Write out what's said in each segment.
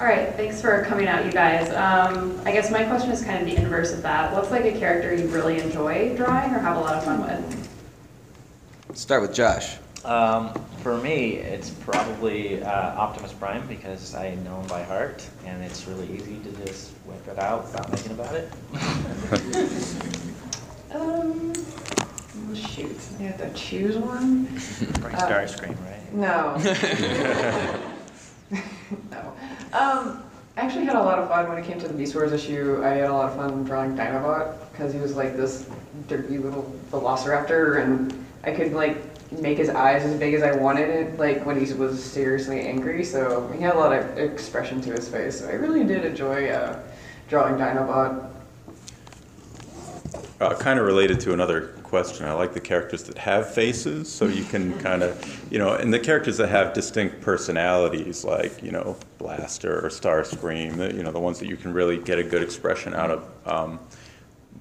All right, thanks for coming out, you guys. Um, I guess my question is kind of the inverse of that. What's like a character you really enjoy drawing or have a lot of fun with? Start with Josh. Um, for me, it's probably uh, Optimus Prime because I know him by heart, and it's really easy to just whip it out without thinking about it. Um, oh, shoot, I have to choose one? Probably Uh, Starscream, right? No. Um, I actually had a lot of fun when it came to the Beast Wars issue. I had a lot of fun drawing Dinobot because he was like this dirty little velociraptor and I could like make his eyes as big as I wanted it, like when he was seriously angry. So he had a lot of expression to his face. So I really did enjoy uh, drawing Dinobot. Uh, kind of related to another question, I like the characters that have faces, so you can kind of, you know, and the characters that have distinct personalities, like you know, Blaster or Starscream, you know, the ones that you can really get a good expression out of. Um,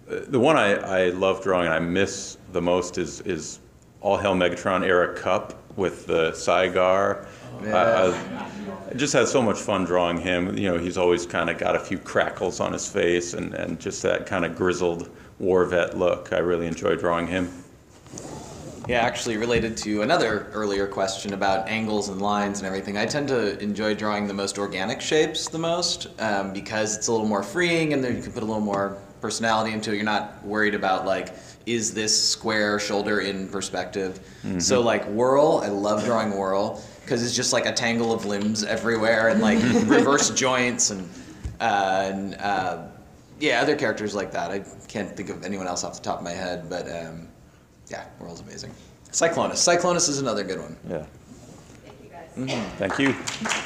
the one I, I love drawing and I miss the most is is All Hail Megatron era Kup with the Cygar. I- I- I just had so much fun drawing him. You know, he's always kind of got a few crackles on his face and, and just that kind of grizzled war vet look. I really enjoy drawing him. Yeah, actually, related to another earlier question about angles and lines and everything, I tend to enjoy drawing the most organic shapes the most um, because it's a little more freeing and then you can put a little more personality into it. You're not worried about, like, is this square shoulder in perspective? So, like, Whirl, I love drawing Whirl because it's just like a tangle of limbs everywhere and, like, reverse joints and, uh, and uh, yeah, other characters like that. I can't think of anyone else off the top of my head, but. Um, yeah, Whirl's amazing. Cyclonus. Cyclonus is another good one. Yeah. Thank you guys. Thank you.